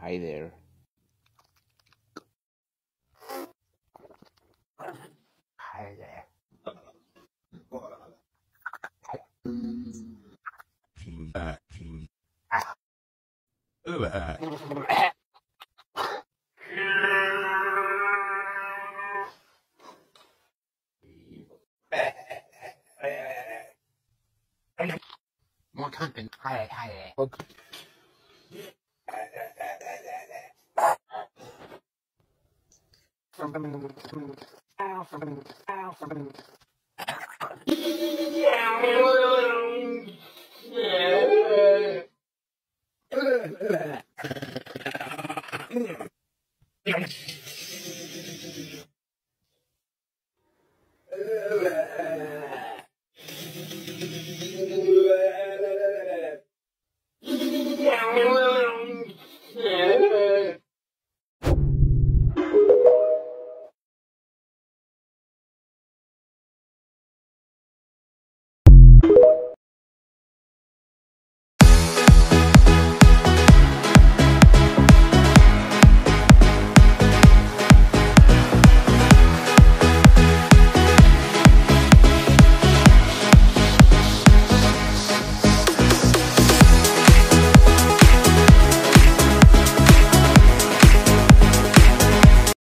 Hi there. Hi there. More content. Hi, hi. Okay. Oh. Yeah.